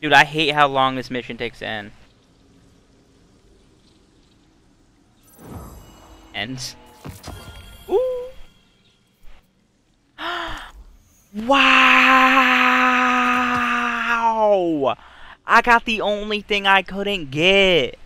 Dude, I hate how long this mission takes to end. Ends. Ooh. wow! I got the only thing I couldn't get.